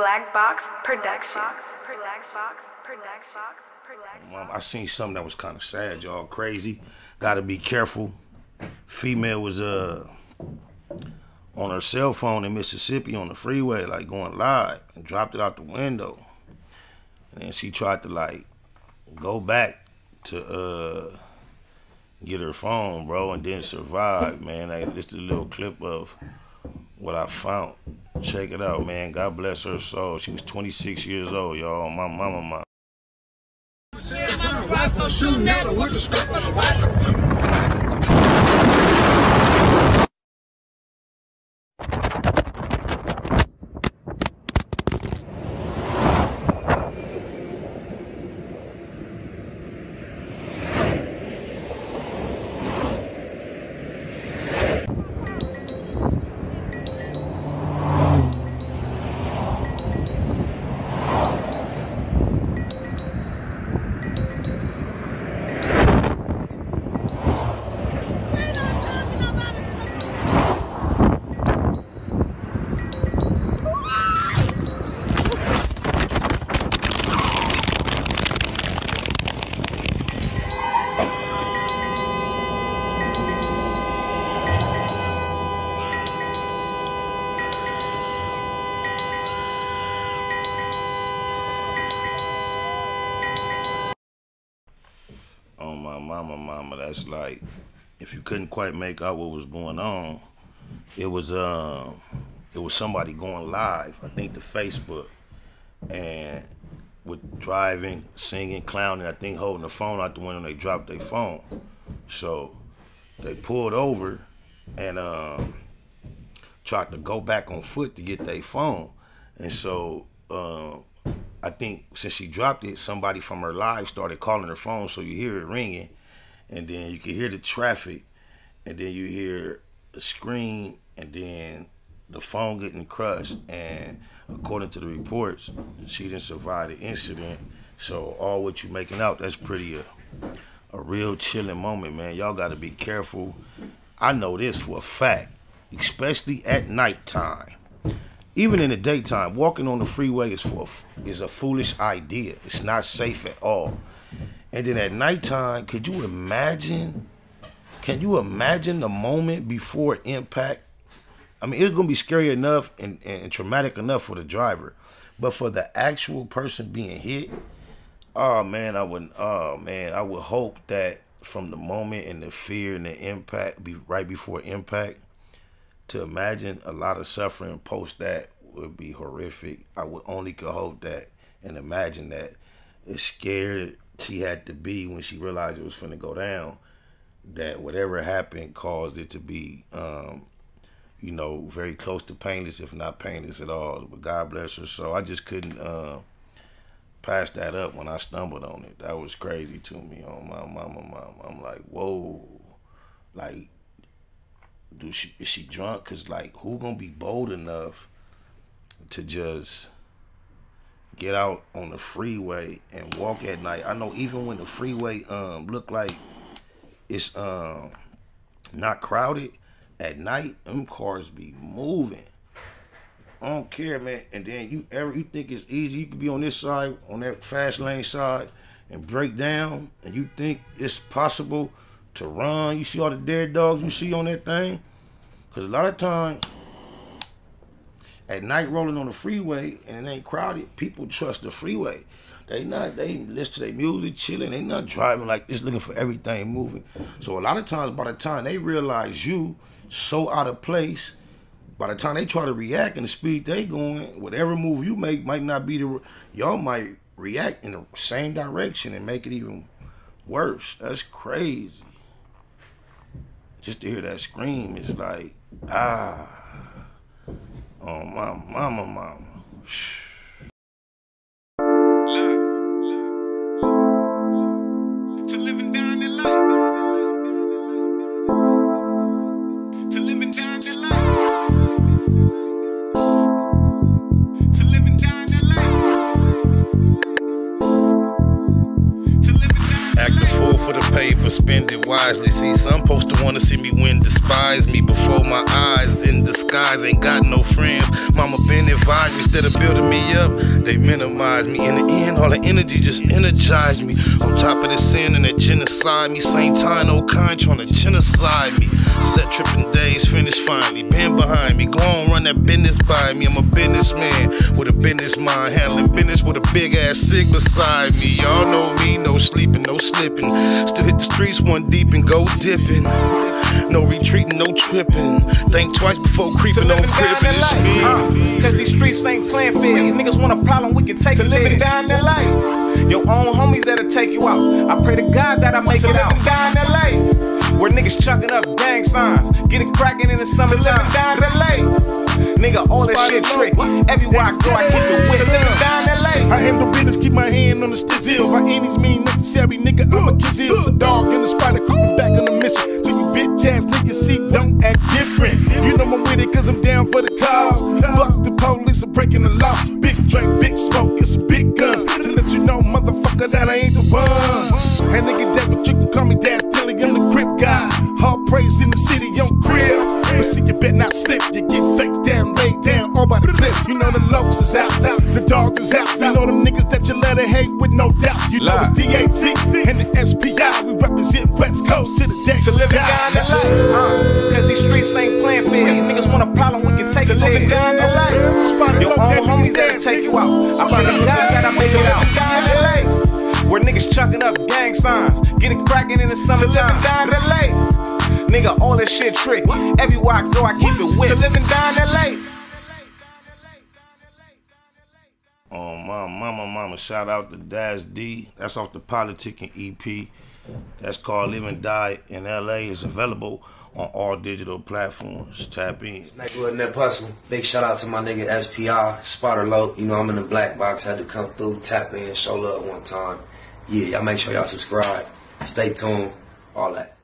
Black Box Productions. Mom, I seen something that was kind of sad, y'all. Crazy. Got to be careful. Female was uh on her cell phone in Mississippi on the freeway, like going live, and dropped it out the window. And then she tried to like go back to uh get her phone, bro, and didn't survive, man. Like, this is a little clip of what I found. Check it out, man. God bless her soul. She was 26 years old, y'all. My mama, my. Oh my mama, mama. That's like, if you couldn't quite make out what was going on, it was um, it was somebody going live. I think to Facebook, and with driving, singing, clowning. I think holding the phone out the window. They dropped their phone, so they pulled over and um, tried to go back on foot to get their phone, and so. Um, I think since she dropped it, somebody from her live started calling her phone, so you hear it ringing, and then you can hear the traffic, and then you hear the scream, and then the phone getting crushed. And according to the reports, she didn't survive the incident. So all what you making out, that's pretty a, a real chilling moment, man. Y'all got to be careful. I know this for a fact, especially at nighttime even in the daytime, walking on the freeway is for is a foolish idea. It's not safe at all. And then at nighttime, could you imagine? Can you imagine the moment before impact? I mean, it's gonna be scary enough and, and traumatic enough for the driver, but for the actual person being hit, oh man, I would, oh man, I would hope that from the moment and the fear and the impact, be right before impact, to imagine a lot of suffering post that would be horrific. I would only could hope that and imagine that as scared she had to be when she realized it was finna go down, that whatever happened caused it to be, um, you know, very close to painless, if not painless at all. But God bless her. So I just couldn't uh, pass that up when I stumbled on it. That was crazy to me. Oh my mama, mama. I'm like, whoa, like do she is she drunk? Cause like who gonna be bold enough to just get out on the freeway and walk at night? I know even when the freeway um look like it's um not crowded at night, them cars be moving. I don't care, man. And then you ever you think it's easy? You could be on this side, on that fast lane side, and break down, and you think it's possible to run. You see all the dead dogs you see on that thing? Because a lot of times, at night rolling on the freeway and it ain't crowded, people trust the freeway. They not, they listen to their music, chilling. They not driving like this, looking for everything moving. So a lot of times, by the time they realize you so out of place, by the time they try to react and the speed they going, whatever move you make might not be the, y'all might react in the same direction and make it even worse. That's crazy just to hear that scream is like, ah, oh my mama, mama. Wanna see me win, despise me before my eyes. Disguise, ain't got no friends. Mama been advised me, instead of building me up, they minimize me. In the end, all the energy just energize me. On top of the sin and that genocide me. Same time, no kind trying to genocide me. Set tripping days, finished finally. Been behind me, go on, run that business by me. I'm a businessman with a business mind, handling business with a big ass sig beside me. Y'all know me, no sleeping, no slipping. Still hit the streets one deep and go dipping. No retreating, no tripping. Think twice before creeping to on living down crippin'. that It's me. life. Uh, Cause these streets ain't playing fair. These niggas want a problem, we can take to it living down that life. Your own homies that'll take you out. I pray to God that I make it out. down that life. Where niggas chucking up gang signs. Get it cracking in the summertime. down that life. Nigga, all that shit trick. Everywhere I go, I keep it with. To living down that life. I handle business, keep my hand on the stizzle. By any means necessary, nigga, I'm a kizzle. The dog and the spider creeping back on the mission. So you bitch ass niggas see, don't act different. You know I'm with it, cause I'm down for the cause. Fuck the police, I'm breaking the law. Big drink, the locals is out, the dogs is out. You know them niggas that you let it hate with no doubt. You know it's DAT and the SPI. We represent West Coast to the day. To living die. down that life. Uh, Cause these streets ain't playing fair. These niggas want a problem, we can take to it. living down that life. Your own homies that'll take you out. I pray to God that I make it out. Down. Where niggas chucking up gang signs. Get it cracking in the summertime. down that life. Nigga, all this shit trick. Everywhere I go, I keep it with. To living down that life. Oh, my mama, mama, shout out to Dash D. That's off the Politicking EP. That's called Live and Die in LA. It's available on all digital platforms. Tap in. Nightwood Nip Hussle. Big shout out to my nigga SPI, Spider Loc. You know I'm in the black box, had to come through, tap in, show love one time. Yeah, y'all make sure y'all subscribe. Stay tuned, all that.